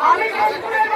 আমি কাজ করে